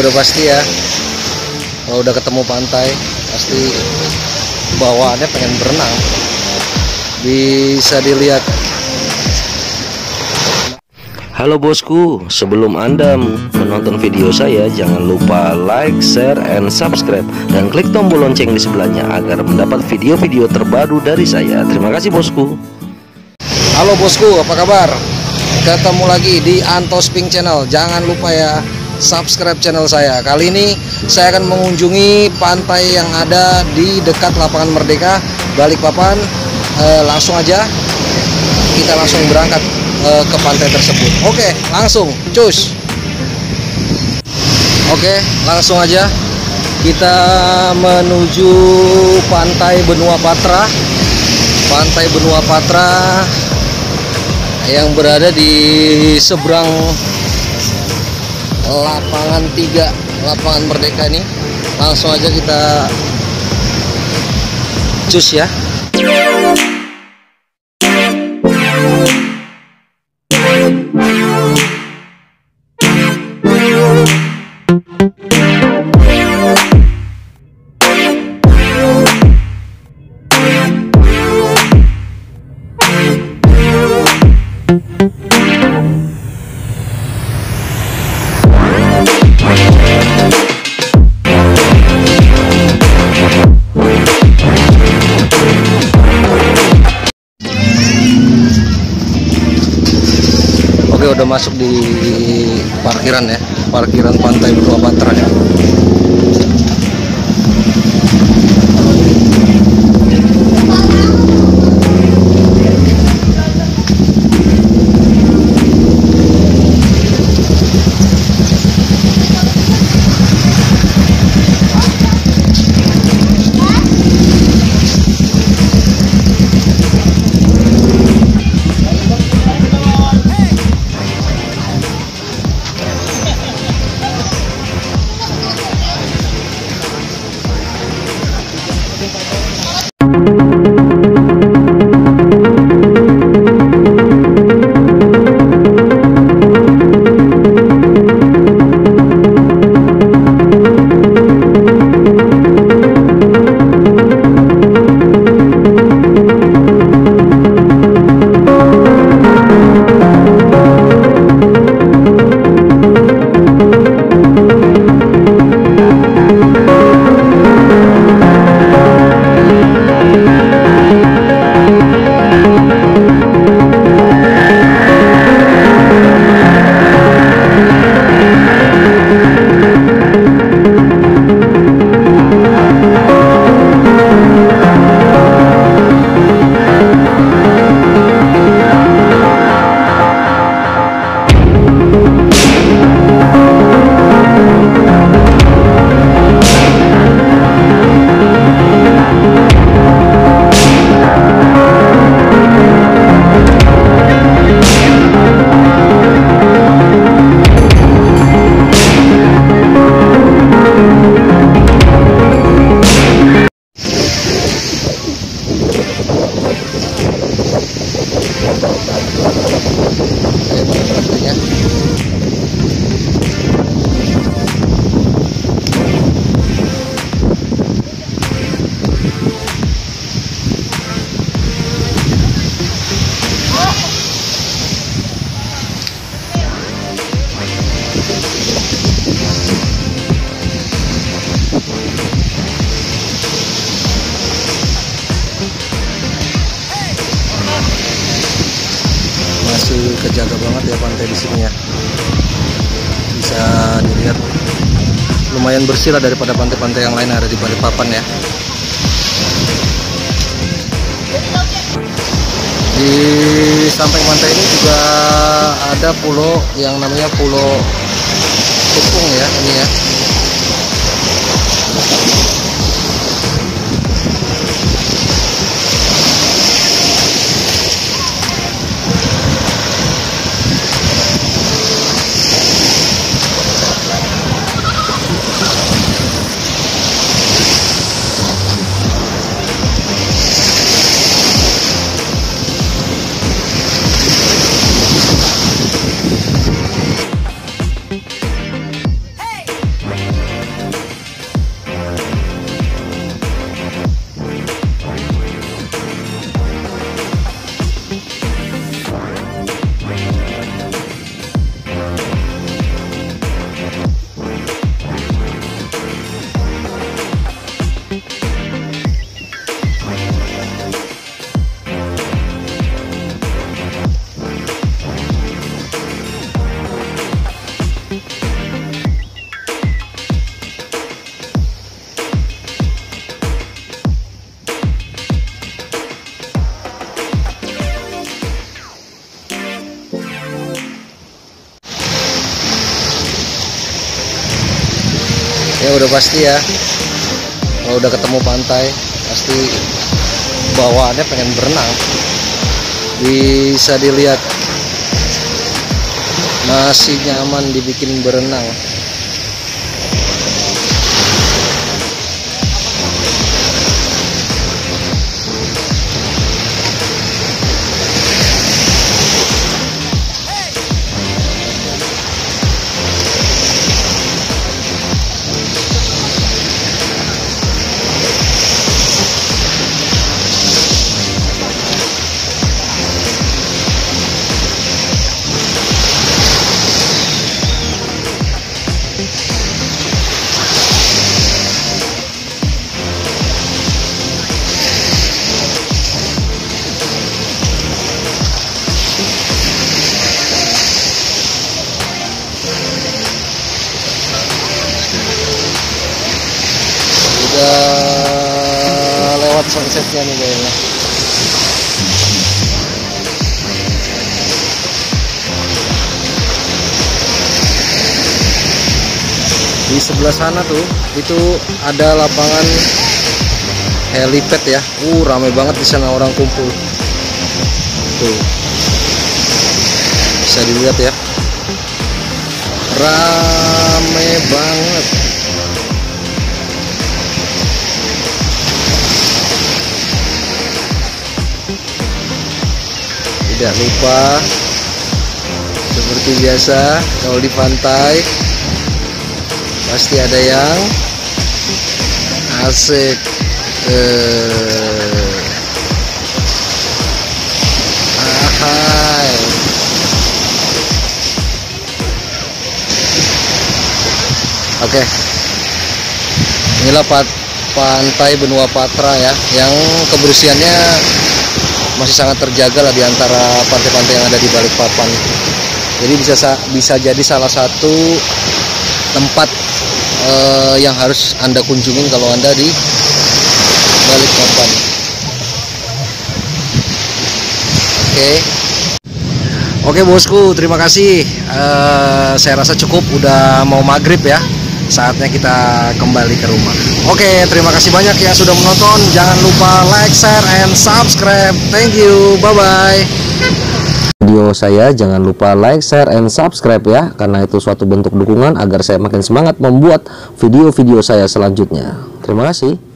udah pasti ya kalau udah ketemu pantai pasti bawaannya pengen berenang bisa dilihat Halo bosku, sebelum Anda menonton video saya, jangan lupa like, share, and subscribe, dan klik tombol lonceng di sebelahnya agar mendapat video-video terbaru dari saya. Terima kasih bosku. Halo bosku, apa kabar? Ketemu lagi di Antos Pink Channel. Jangan lupa ya, subscribe channel saya. Kali ini saya akan mengunjungi pantai yang ada di dekat lapangan Merdeka, Balikpapan. Eh, langsung aja, kita langsung berangkat uh, ke pantai tersebut. Oke, langsung, cus. Oke, langsung aja kita menuju pantai Benua Patra. Pantai Benua Patra yang berada di seberang lapangan 3 lapangan Merdeka ini. Langsung aja kita cus ya. Oke udah masuk di parkiran ya parkiran pantai Benua Patra ya Saya banget ya pantai di sini ya. Bisa dilihat. Lumayan bersih lah daripada pantai-pantai yang lain ada di Balikpapan ya. Di samping pantai ini juga ada pulau yang namanya pulau Tupung ya ini ya udah pasti ya. Kalau udah ketemu pantai pasti bawaannya pengen berenang. Bisa dilihat masih nyaman dibikin berenang nih kayaknya di sebelah sana tuh itu ada lapangan helipad ya. Uh rame banget di sana orang kumpul. Tuh. Bisa dilihat ya. Rame banget tidak lupa. Seperti biasa kalau di pantai pasti ada yang asik eh ahai oke. Inilah pantai benua patra ya yang kebersihannya masih sangat terjaga lah di antara pantai-pantai yang ada di Balikpapan. Jadi bisa bisa jadi salah satu tempat uh, yang harus Anda kunjungin kalau Anda di Balikpapan. Oke. Okay. Oke bosku, terima kasih. Uh, saya rasa cukup udah mau maghrib ya saatnya kita kembali ke rumah. Oke, terima kasih banyak yang sudah menonton. Jangan lupa like, share, and subscribe. Thank you. Bye bye. Video saya jangan lupa like, share, and subscribe ya Karena itu suatu bentuk dukungan agar saya makin semangat membuat video-video saya selanjutnya Terima kasih